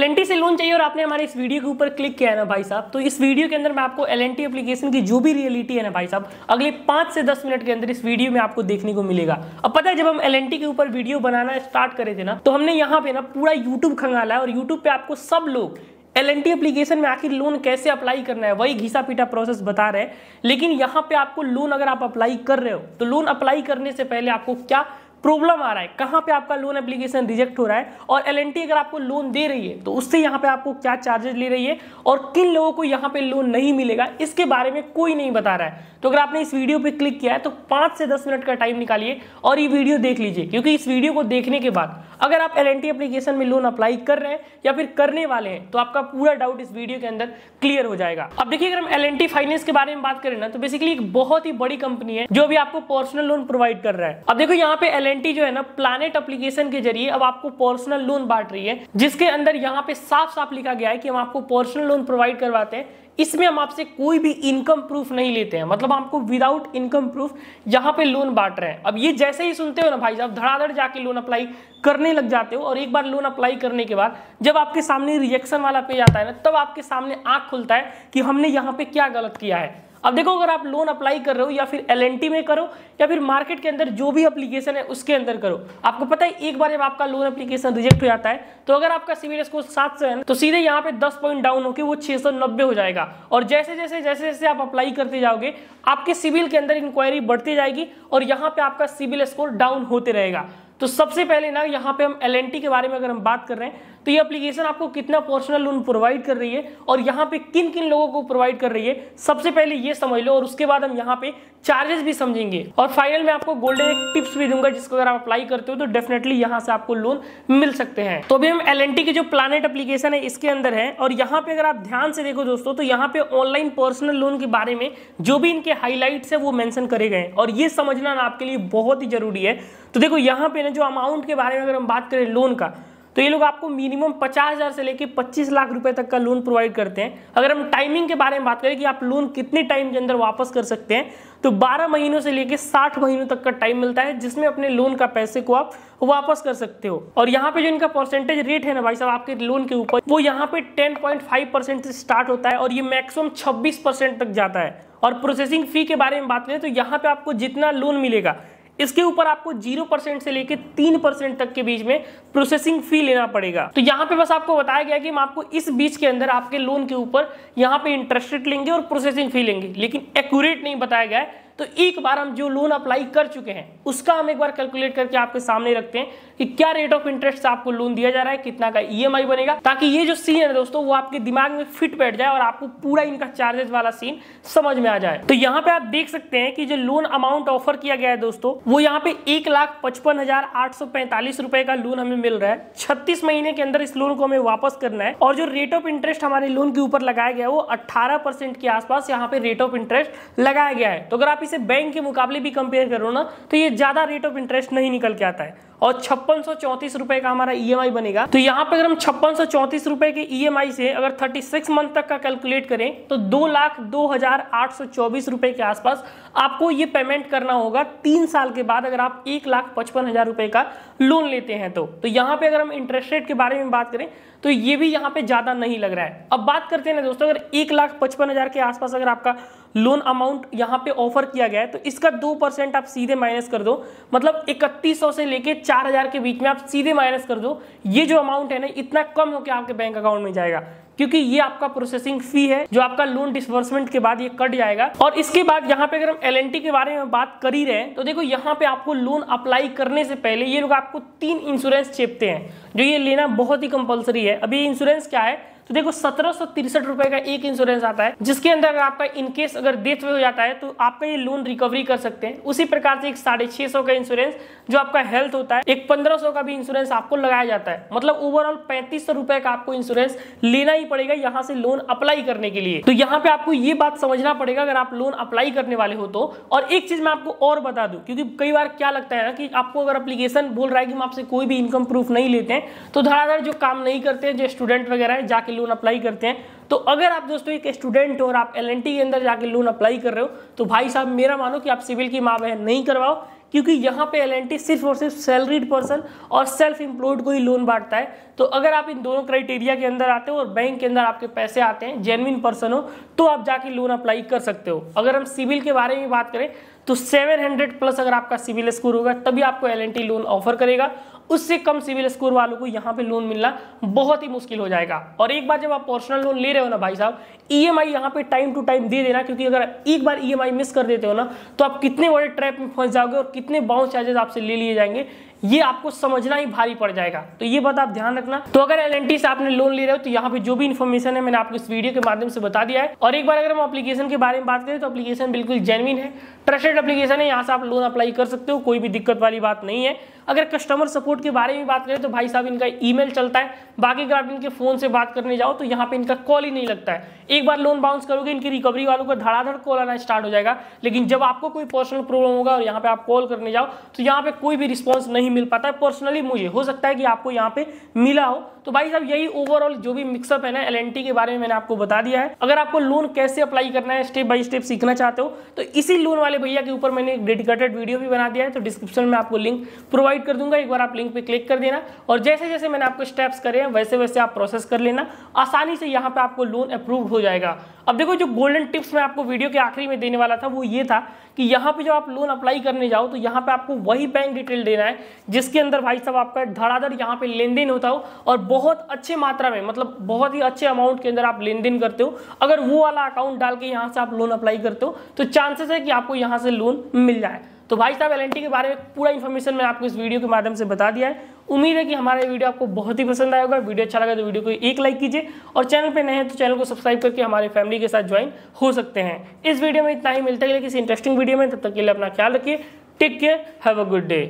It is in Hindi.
एलएनटी से लोन चाहिए और आपने हमारे इस वीडियो के ऊपर क्लिक किया है ना भाई साहब तो इस वीडियो के अंदर मैं आपको एलएनटी एप्लीकेशन की जो भी रियलिटी है ना भाई साहब, अगले पाँच से दस मिनट के अंदर इस वीडियो में आपको देखने को मिलेगा। अब पता है, जब हम एलएनटी के ऊपर वीडियो बनाना स्टार्ट करे थे ना तो हमने यहाँ पे ना पूरा यूट्यूब खंगाला है और यूट्यूब पे आपको सब लोग एल एन टी एप्लीकेशन में आखिर लोन कैसे अप्लाई करना है, वही घिसा पीटा प्रोसेस बता रहे हैं। लेकिन यहाँ पे आपको लोन अगर आप अप्लाई कर रहे हो तो लोन अप्लाई करने से पहले आपको क्या प्रॉब्लम आ रहा है। कहाँ पे आपका लोन एप्लीकेशन रिजेक्ट हो रहा है? और एलएनटी अगर आपको लोन दे रही है तो उससे यहाँ पे आपको क्या चार्जेस ले रही है? और किन लोगों को यहाँ पे लोन नहीं मिलेगा? इसके बारे में कोई नहीं बता रहा है। तो अगर आपने इस वीडियो पे क्लिक किया है तो पाँच से दस मिनट का टाइम निकालिए और ये वीडियो देख लीजिए। क्योंकि इस वीडियो को देखने के बाद अगर आप एलएनटी एप्लीकेशन में लोन अप्लाई कर रहे हैं या फिर करने वाले हैं तो आपका पूरा डाउट इस वीडियो के अंदर क्लियर हो जाएगा। अब देखिए, अगर हम एलएनटी फाइनेंस के बारे में बात करें ना तो बेसिकली एक बहुत ही बड़ी कंपनी है जो भी आपको पर्सनल लोन प्रोवाइड कर रहा है। अब देखो, यहाँ पे एल जो है ना प्लानेट एप्लीकेशन के ज़रिए अब आपको पर्सनल लोन बांट रही है, जिसके अंदर यहाँ पे साफ़ साफ़ लिखा गया है कि हम आपको पर्सनल लोन प्रोवाइड करवाते हैं। इसमें हम आपसे कोई भी इनकम प्रूफ नहीं लेते हैं। मतलब आपको विदाउट इनकम प्रूफ यहाँ पे लोन बांट रहे हैं। अब ये जैसे ही सुनते हो ना भाई साहब, धड़ाधड़ जाके लोन अप्लाई करने लग जाते हो और एक बार लोन अप्लाई करने के बाद जब आपके सामने रिजेक्शन वाला पेज आता है ना, तब आपके सामने आँख खुलता है कि हमने यहाँ पे क्या गलत किया है। अब देखो, अगर आप लोन अप्लाई कर रहे हो या फिर एलएनटी में करो या फिर मार्केट के अंदर जो भी एप्लीकेशन है उसके अंदर करो। आपको पता है, एक बार जब आपका लोन एप्लीकेशन रिजेक्ट हो जाता है तो अगर आपका सिविल स्कोर सात सौ है तो सीधे यहाँ पे दस पॉइंट डाउन होकर वो छह सौ नब्बे हो जाएगा। और जैसे जैसे जैसे जैसे आप अप्लाई करते जाओगे, आपके सिविल के अंदर इंक्वायरी बढ़ती जाएगी और यहाँ पे आपका सिविल स्कोर डाउन होते रहेगा। तो सबसे पहले ना, यहाँ पे हम LNT के बारे में अगर हम बात कर रहे हैं तो ये एप्लीकेशन आपको कितना पर्सनल लोन प्रोवाइड कर रही है और यहाँ पे किन किन लोगों को प्रोवाइड कर रही है, सबसे पहले ये समझ लो और उसके बाद हम यहाँ पे चार्जेस भी समझेंगे। और फाइनल में आपको गोल्डन एक टिप्स भी दूँगा, जिसको अगर आप अप्लाई करते हो तो डेफिनेटली यहाँ से आपको लोन मिल सकते हैं। तो अभी हम एल की जो प्लानेट एप्लीकेशन है, इसके अंदर है, और यहाँ पे अगर आप ध्यान से देखो दोस्तों तो यहाँ पे ऑनलाइन पर्सनल लोन के बारे में जो भी इनके हाईलाइट्स है, वो मैंशन करे गए और ये समझना आपके लिए बहुत ही ज़रूरी है तो देखो, यहाँ पे ना जो अमाउंट के बारे में अगर हम बात करें लोन का तो ये लोग आपको मिनिमम पचास हज़ार से लेके पच्चीस लाख रुपए तक का लोन प्रोवाइड करते हैं। अगर हम टाइमिंग के बारे में बात करें कि आप लोन कितने टाइम के अंदर वापस कर सकते हैं तो 12 महीनों से लेके 60 महीनों तक का टाइम मिलता है, जिसमें अपने लोन का पैसे को आप वापस कर सकते हो। और यहाँ पे जो इनका परसेंटेज रेट है ना भाई साहब, आपके लोन के ऊपर, वो यहाँ पे 10.5 परसेंट से स्टार्ट होता है और ये मैक्सिमम 26 परसेंट तक जाता है। और प्रोसेसिंग फ़ी के बारे में बात करें तो यहाँ पे आपको जितना लोन मिलेगा इसके ऊपर आपको ज़ीरो परसेंट से लेकर तीन परसेंट तक के बीच में प्रोसेसिंग फ़ी लेना पड़ेगा। तो यहाँ पे बस आपको बताया गया कि हम आपको इस बीच के अंदर आपके लोन के ऊपर यहाँ पे इंटरेस्ट रेट लेंगे और प्रोसेसिंग फ़ी लेंगे, लेकिन एक्यूरेट नहीं बताया गया है। तो एक बार हम जो लोन अप्लाई कर चुके हैं, उसका हम एक बार कैलकुलेट करके आपके सामने रखते हैं कि क्या रेट ऑफ़ इंटरेस्ट आपको लोन दिया जा रहा है, कितना का ईएमआई बनेगा, ताकि ये जो सीन है दोस्तों, वो आपके दिमाग में फिट बैठ जाए और आपको पूरा इनका चार्जेस वाला सीन समझ में आ जाए। तो यहाँ पे आप देख सकते हैं कि जो लोन अमाउंट ऑफ़र किया गया है दोस्तों, वो यहाँ पे एक लाख पचपन हज़ार आठ सौ पैंतालीस रुपए का लोन हमें मिल रहा है। छत्तीस महीने के अंदर इस लोन को हमें वापस करना है और जो रेट ऑफ़ इंटरेस्ट हमारे लोन के ऊपर लगाया गया है, वो अट्ठारह के आसपास यहाँ पे रेट ऑफ़ इंटरेस्ट लगाया गया है। तो अगर आप इसे बैंक के मुकाबले भी कंपेयर करो ना तो ये ज़्यादा रेट ऑफ़ इंटरेस्ट नहीं निकल के आता है। और छप्पन रुपए का हमारा ईएमआई e बनेगा। तो यहाँ पे अगर हम छप्पन रुपए के ईएमआई e से अगर थर्टी सिक्स मंथ तक का कैलकुलेट करें तो दो लाख दो हज़ार आठ सौ चौबीस रुपए के आसपास आपको ये पेमेंट करना होगा तीन साल के बाद अगर आप एक लाख पचपन हज़ार रुपए का लोन लेते हैं तो, तो यहाँ पे अगर हम इंटरेस्ट रेट के बारे में बात करें तो ये भी यहाँ पे ज़्यादा नहीं लग रहा है। अब बात करते हैं ना दोस्तों अगर एक लाख पचपन हज़ार के आसपास अगर आपका लोन अमाउंट यहाँ पे ऑफ़र किया गया है तो इसका दो परसेंट आप सीधे माइनस कर दो। मतलब इकतीस सौ से लेके चार हज़ार के बीच में आप सीधे माइनस कर दो। ये जो अमाउंट है ना, इतना कम होकर आपके बैंक अकाउंट में जाएगा, क्योंकि ये आपका प्रोसेसिंग फ़ी है, जो आपका लोन डिसबर्समेंट के बाद ये कट जाएगा। और इसके बाद यहाँ पे अगर हम एलएनटी के बारे में बात कर ही रहे हैं तो देखो यहाँ पे आपको लोन अप्लाई करने से पहले ये लोग आपको तीन इंश्योरेंस चेपते हैं, जो ये लेना बहुत ही कंपलसरी है। अभी इंश्योरेंस क्या है? तो देखो, सत्रह रुपए का एक इंश्योरेंस आता है, जिसके अंदर अगर आपका इनकेस अगर डेथ हो जाता है तो आप ये लोन रिकवरी कर सकते हैं। उसी प्रकार से एक साढ़े छह सौ का इंश्योरेंस जो आपका हेल्थ होता है, एक पंद्रह सौ का भी इंश्योरेंस आपको लगाया जाता है। मतलब ओवरऑल पैंतीस सौ रुपए का आपको इंश्योरेंस लेना ही पड़ेगा यहाँ से लोन अप्लाई करने के लिए। तो यहाँ पे आपको ये बात समझना पड़ेगा, अगर आप लोन अप्लाई करने वाले हो तो। और एक चीज़ मैं आपको और बता दू, क्योंकि कई बार क्या लगता है ना कि आपको अगर अप्लीकेशन बोल रहा है कि हम आपसे कोई भी इनकम प्रूफ नहीं लेते हैं तो धड़ाधड़ जो काम नहीं करते जो स्टूडेंट वगैरह है, जाके लोन अप्लाई करते हैं तो अगर आप दोस्तों एक स्टूडेंट हो और आप एलएनटी के अंदर जाके लोन अप्लाई कर रहे हो तो भाई साहब, मेरा मानो कि आप सिविल की माँ बहन नहीं करवाओ, क्योंकि यहाँ पे एलएनटी सिर्फ़ और सिर्फ़ सैलरीड पर्सन और सेल्फ एम्प्लॉयड को ही लोन बांटता है। तो अगर आप इन दोनों क्राइटेरिया के अंदर आते हो और बैंक के अंदर आपके पैसे आते हैं जेनविन पर्सन हो तो आप जाके लोन अप्लाई कर सकते हो। अगर हम सिविल के बारे में बात करें तो 700 प्लस अगर आपका सिविल स्कोर होगा, तभी आपको एलएनटी लोन ऑफ़र करेगा। उससे कम सिविल स्कोर वालों को यहाँ पे लोन मिलना बहुत ही मुश्किल हो जाएगा। और एक बार जब आप पर्सनल लोन ले रहे हो ना भाई साहब आई यहाँ पे टाइम टू टाइम दे देना, क्योंकि अगर एक बार ई ईएमआई मिस कर देते हो ना तो आप कितने बड़े ट्रैप में फंस जाओगे और कितने बाउंस चार्जेस आपसे ले लिए जाएँगे। ये आपको समझना ही भारी पड़ जाएगा। तो ये बात आप ध्यान रखना। तो अगर LNT से आपने लोन ले रहे हो तो यहाँ पे जो भी इन्फॉर्मेशन है, मैंने आपको इस वीडियो के माध्यम से बता दिया है। और एक बार अगर हम एप्लीकेशन के बारे में बात करें तो एप्लीकेशन बिल्कुल जेनविन है। ट्रस्टेड एप्लीकेशन है, यहाँ से आप लोन अप्लाई कर सकते हो, कोई भी दिक्कत वाली बात नहीं है। अगर कस्टमर सपोर्ट के बारे में बात करें तो भाई साहब इनका ईमेल चलता है। बाकी अगर आप इनके फ़ोन से बात करने जाओ तो यहाँ पे इनका कॉल ही नहीं लगता है। एक बार लोन बाउंस करोगे, इनकी रिकवरी वालों का धड़ाधड़ कॉल आना स्टार्ट हो जाएगा। लेकिन जब आपको कोई पर्सनल प्रॉब्लम होगा और यहाँ पे आप कॉल करने जाओ तो यहाँ पे कोई भी रिस्पॉन्स नहीं मिल पाता। है पर्सनली मुझे हो सकता है कि आपको यहाँ पे मिला हो। तो भाई साहब, यही ओवरऑल जो भी मिक्सअप है ना एलएनटी के बारे में मैंने आपको बता दिया है। अगर आपको लोन कैसे अप्लाई करना है स्टेप बाई स्टेप सीखना चाहते हो तो इसी लोन वाले भैया के ऊपर मैंने एक डेडिकेटेड वीडियो भी बना दिया है तो डिस्क्रिप्शन में आपको लिंक प्रोवाइड कर दूँगा। एक बार आप लिंक पे क्लिक कर देना और जैसे जैसे मैंने आपको स्टेप्स करे हैं वैसे वैसे आप प्रोसेस कर लेना। आसानी से यहाँ पे आपको लोन अप्रूव हो जाएगा। अब देखो, जो गोल्डन टिप्स मैं आपको वीडियो के आखिरी में देने वाला था, वो ये था कि यहाँ पे जब आप लोन अप्लाई करने जाओ तो यहाँ पे आपको वही बैंक डिटेल देना है, जिसके अंदर भाई साहब आपका धड़ाधड़ यहाँ पे लेन देन होता हो और बहुत अच्छे मात्रा में मतलब बहुत ही अच्छे अमाउंट के अंदर आप लेन देन करते हो। अगर वो वाला अकाउंट डाल के यहाँ से आप लोन अप्लाई करते हो तो चांसेस है कि आपको यहाँ से लोन मिल जाए। तो भाई साहब एल के बारे में पूरा इन्फॉर्मेशन मैं आपको इस वीडियो के माध्यम से बता दिया है। उम्मीद है कि हमारा वीडियो आपको बहुत ही पसंद आएगा वीडियो अच्छा लगा तो वीडियो को एक लाइक कीजिए। और चैनल पे नए हैं तो चैनल को सब्सक्राइब करके हमारे फैमिली के साथ ज्वाइन हो सकते हैं। इस वीडियो में इतना ही। मिलता है किसी इंटरेस्टिंग वीडियो में। तब तक के लिए अपना ख्याल रखिए। Take care have a good day